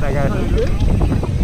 hasta acá.